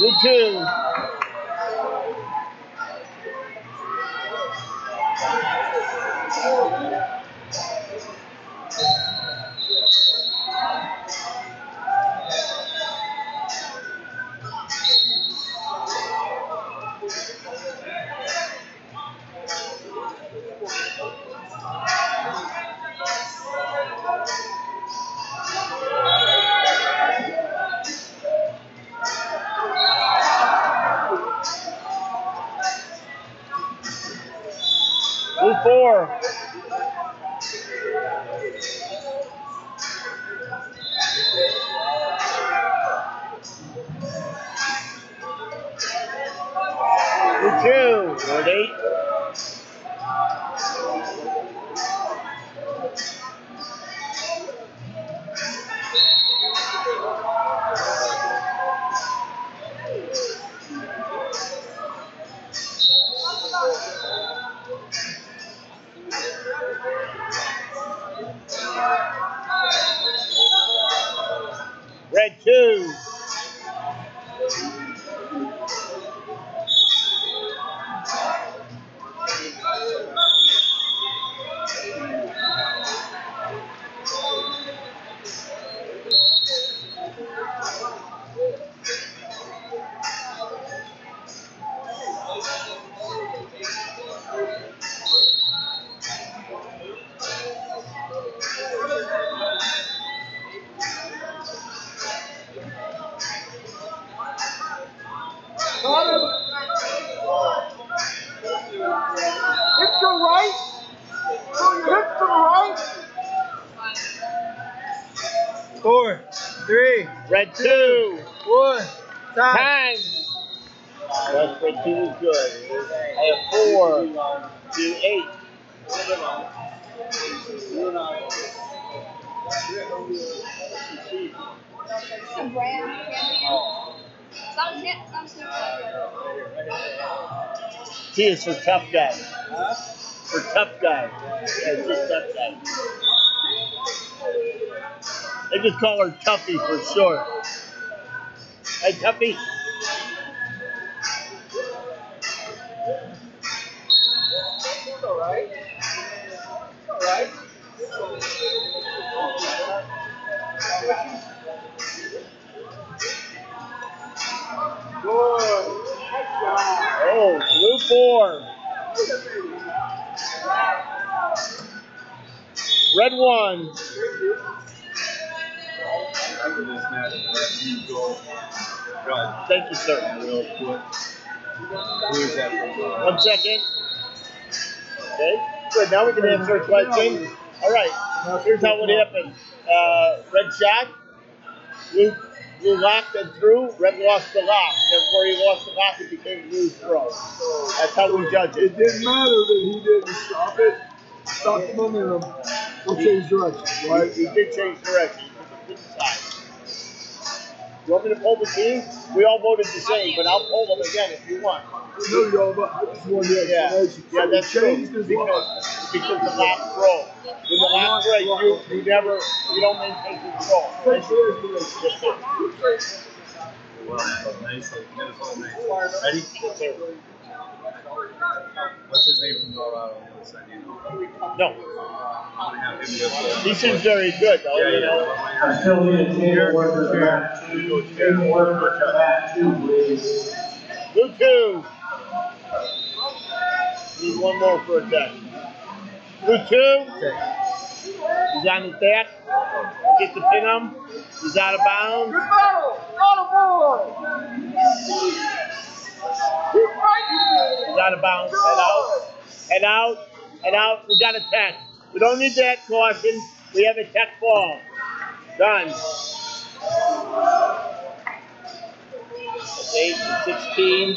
You too. Four. Two. Good eight. Red two. Hit the right. So you hit the right. Four, three, Red two. one, time. Time. That's red two is good. I have four to eight. Some brand candy. Some. T is for tough guy. For tough guy. Yeah, just tough guy. They just call her Tuffy for short. Hey, Tuffy. All right. Four. Red one. Thank you, sir. One second. Okay, good. Now we can answer a question. All right, here's how it happened. Uh, red shot, blue, blue locked and through, red lost the lock. Therefore, he lost the lock, it became blue throw. That's how we judge It it. didn't matter that he didn't stop it. Stop the momentum. We'll change direction, right? He did change direction. He took a good side. You want me to pull the team? We all voted the same, but I'll pull them again if you want. No, y'all, but I just wanted the Yeah, explanation. yeah, So that's true. changed his lock. Because, because the lock throw. When the lock break, you, you never, you don't maintain control. Thanks for the explanation. Yes, sir. well, so nice, like Minnesota nice. Ready? Yes, sir. What's his name from Colorado on the other side? You know? No, I'm gonna have him with he seems very good though. Yeah, you know. I still need a table worker for that two, table worker for that two, please. Blue two. Need one more for a test. Blue two. He's on his back. Get to pin him. He's out of bounds. Good battle. Got a boy. He's out of bounds. Head out. Head out. Head out. We got a tech. We don't need that caution. We have a tech ball. Done. Eight to sixteen.